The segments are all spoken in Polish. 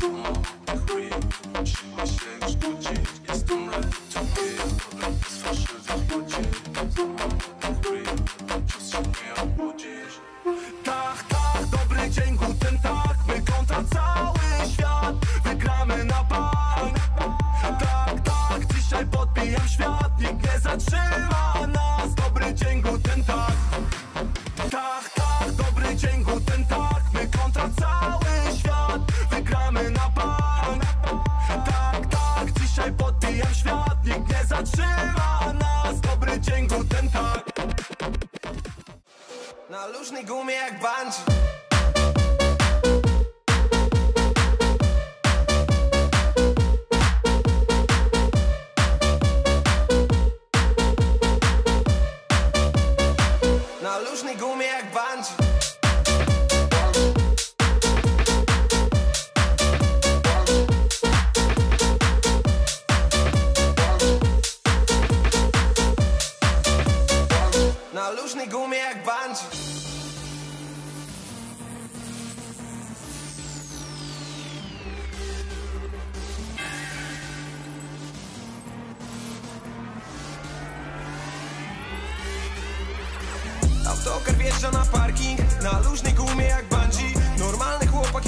ですね。różni gumie jak bungee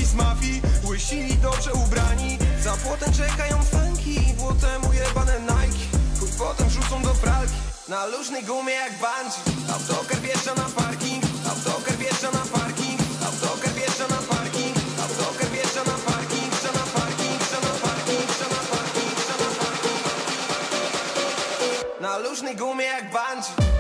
chłopaki z mafii Łysi i dobrze ubrani. Za płotem czekają fanki Błotemu jebane Nike. Chuj potem rzucą do pralki. Na luźnej gumie jak bungee. Autokar wjeżdża na parking Autokar wjeżdża na parking Autokar wjeżdża na parking Autokar na parking Wjeżdża na parking Wjeżdża na parking Wjeżdża na parking Wjeżdża na parking Na luźnej gumie jak bungee.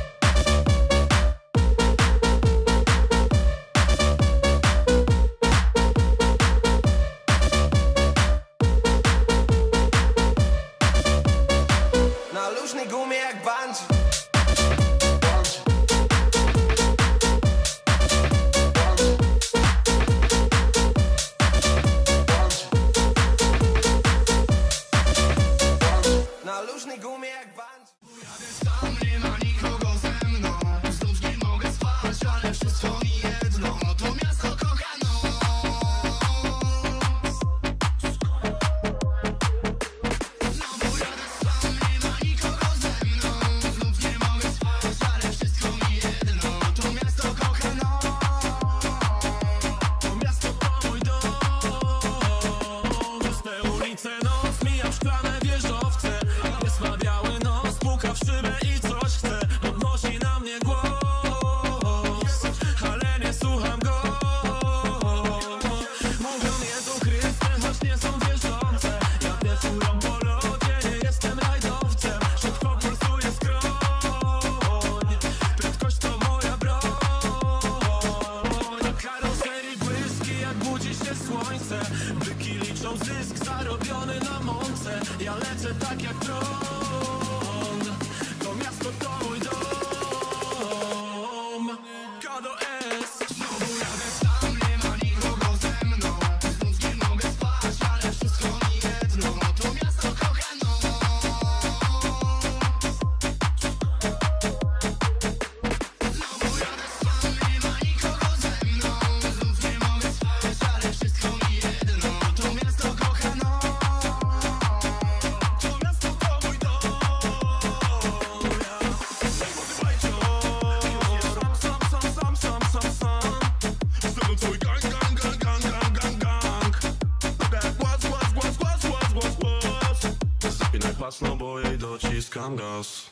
mocno, bo jej dociskam gaz.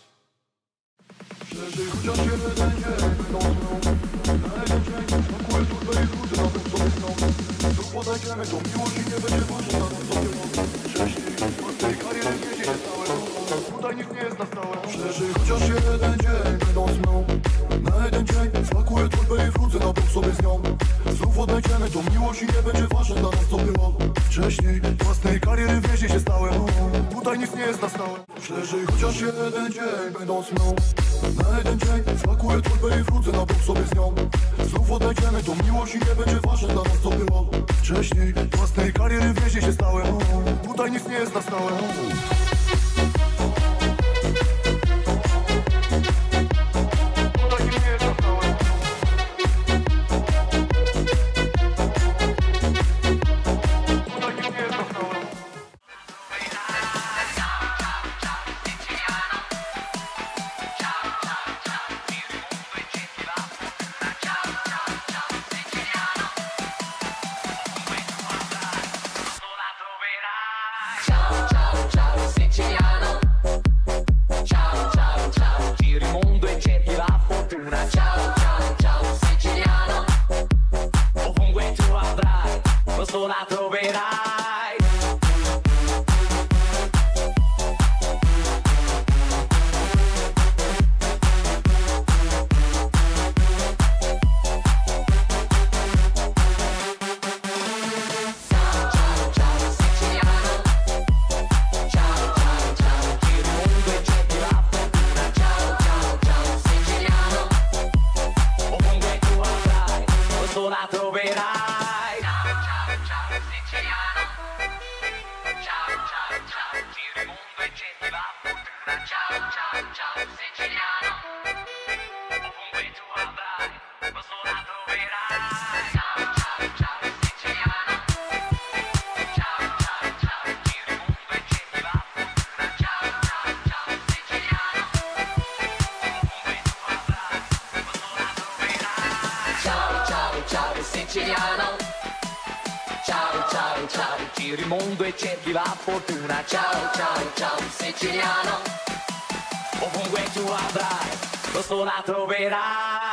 Przeżyj chociaż jeden dzień nocną Najlepiej smakuje na sobie tą miłość i nie będzie na Wcześniej kariery nie dzieje Tutaj nikt nie jest na stałe chociaż jeden dzień nocną na jeden i wrócę na bok sobie z nią. Znów odnajdziemy tą miłość i nie będzie ważne dla nas co było. Wcześniej własne nie jest na stałe. Przeżyj chociaż jeden dzień, będąc mną Na jeden dzień spakuję torbę i wrócę na bok sobie z nią. Znów odejdziemy tą miłość i nie będzie ważne dla nas co było. Wcześniej własnej kariery w się stałem. Tutaj nic nie jest na stałe. Ciao ciao ciao siciliano. Ovunque tu avrai questo la troverai Ciao ciao ciao siciliano. Ciao ciao ciao giro il mondo e la fortuna Ciao ciao ciao siciliano. Ovunque tu avrai questo la troverai Ciao ciao ciao siciliano giri il mondo e cerchi la fortuna. Ciao ciao ciao siciliano. Ovunque tu avrai questo la troverai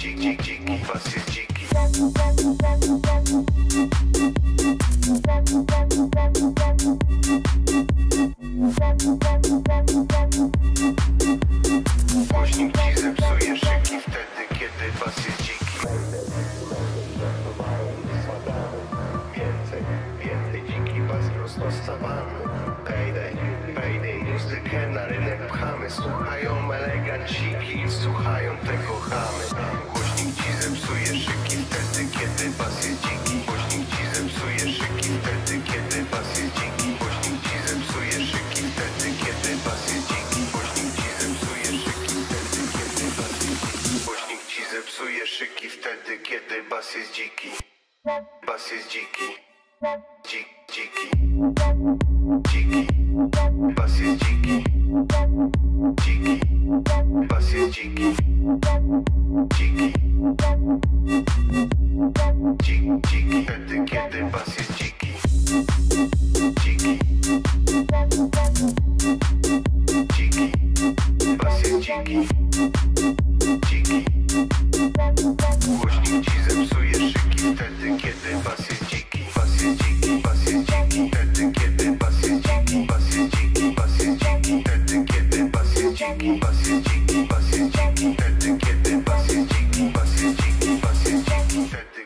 Dzik, dzik, dziki, bas jest dziki ci zepsuje szyki wtedy, kiedy bas jest dziki. Więcej, więcej dziki Payday, payday, muzykę na rynek pchamy. Słuchają eleganciki, słuchają tego chamy. Głośnik ci zepsuje szyki wtedy, kiedy bas jest dziki. Głośnik ci zepsuje szyki wtedy, kiedy bas jest dziki. Głośnik ci zepsuje szyki wtedy, kiedy bas jest dziki. Głośnik ci zepsuje szyki wtedy, kiedy bas jest dziki. Głośnik ci zepsuje szyki wtedy, kiedy bas jest dziki. Jest dziki. Dzik, dziki. Dziki. Bas jest dziki. Dziki. Bas jest dziki. Dziki. Dzik, dziki. Wtedy, kiedy bas jest dziki. Dziki. Dziki. Bas jest dziki. Dziki. Głośnik ci zepsuje szyki. Wtedy, kiedy bas Paciente, paciente, paciente, paciente, paciente, paciente, paciente, paciente, paciente,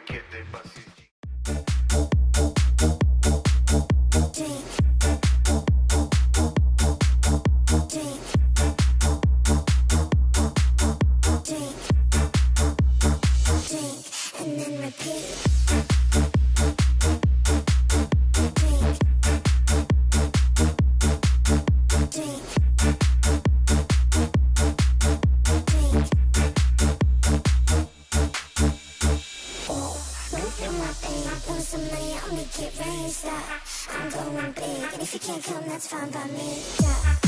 you can't come, that's fine by me. Yeah,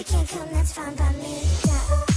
you can't come, that's fine by me. Yeah,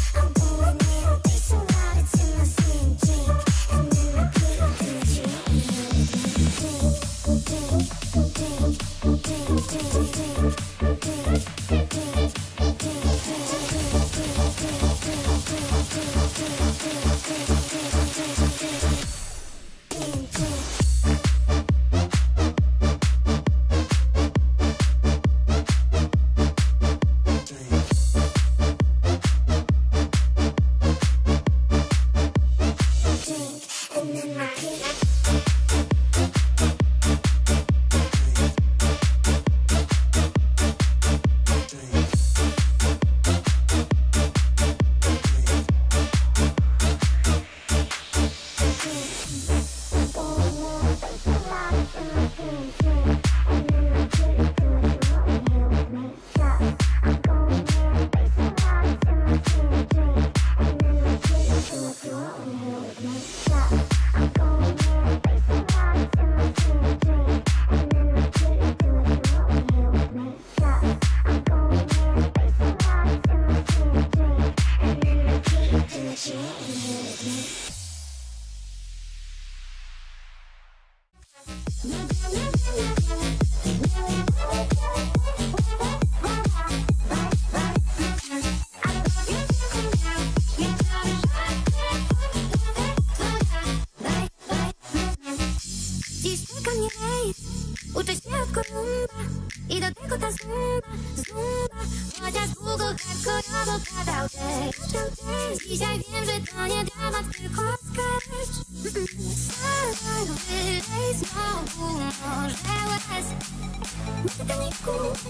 I'm stop it,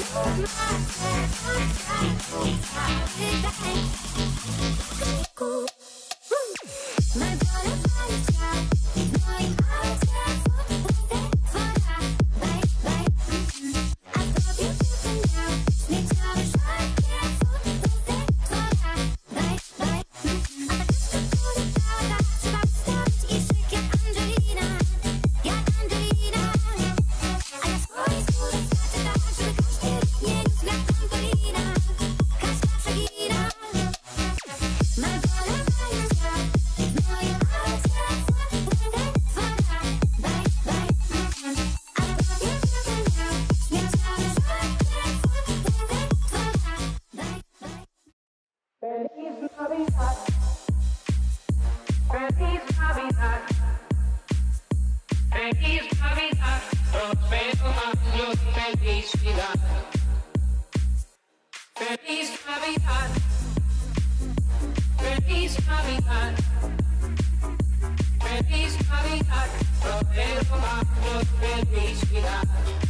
stop it, Feliz Navidad. Feliz Navidad. Feliz Navidad. Feliz Navidad. Los años felicidad.